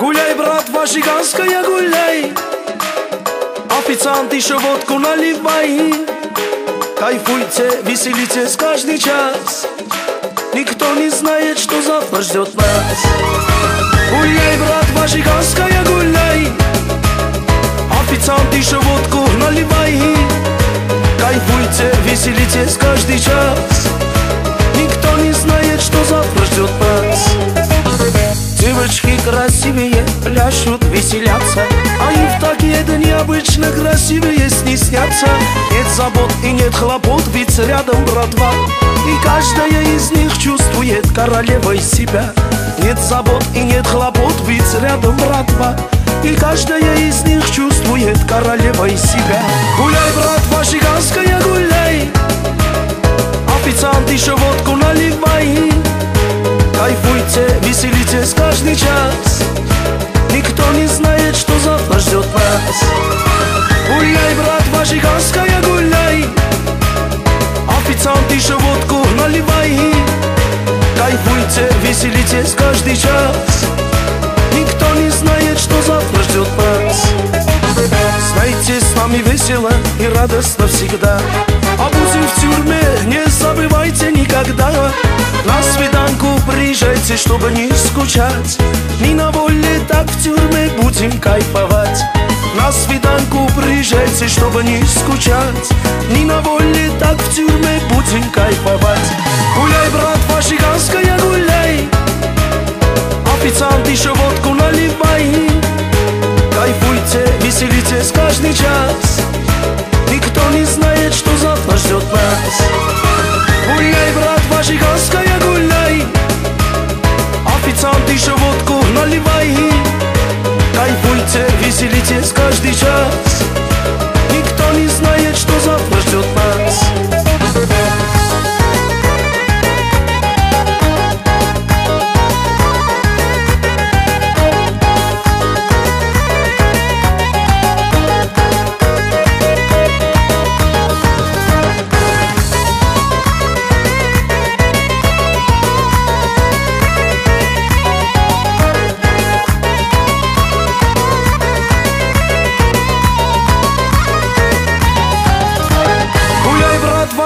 Гуляй, брат, вашиганская, гуляй. Официант еще водку наливай. Кайфуйте, веселитесь каждый час. Никто не знает, что завтра ждет нас. Гуляй, брат, вашиганская, гуляй. Официант еще водку наливай. Кайфуйте, веселитесь каждый час Красивые пляшут, веселятся. А им в такие дни обычно красивые снятся Нет забот и нет хлопот, ведь рядом братва. И каждая из них чувствует королевой себя. Нет забот и нет хлопот, ведь рядом братва. И каждая из них чувствует королевой себя водку наливай. Кайфуйте, веселитесь каждый час. Никто не знает, что завтра ждет нас. Знаете, с нами весело и радостно всегда. А будем в тюрьме, не забывайте никогда. На свиданку приезжайте, чтобы не скучать. Не на воле, так в тюрьме будем кайфовать На свиданку приезжайте, чтобы не скучать. Не на воле, так в тюрьме будем кайфовать. Гуляй, брат, вашиганская, гуляй. Официант еще водку наливай. Кайфуйте, веселитесь каждый час Кайфуйте, веселитесь каждый час Никто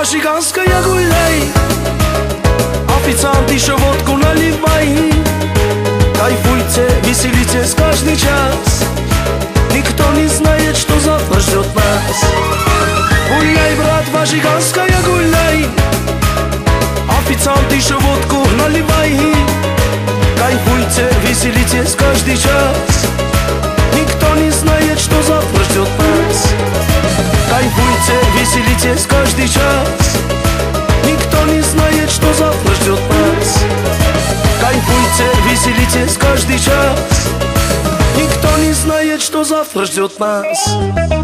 брат, вашиганская, гуляй Официант еще водку наливай Кайфуйте, веселитесь каждый час Никто не знает, что завтра ждет нас Гуляй, брат, вашиганская, гуляй Официант еще водку наливай Кайфуйте, веселитесь каждый час Никто не знает, что завтра ждет нас Кайфуйте, веселитесь каждый час. Никто не знает, что завтра ждет нас. Кайфуйте, веселитесь каждый час. Никто не знает, что завтра ждет нас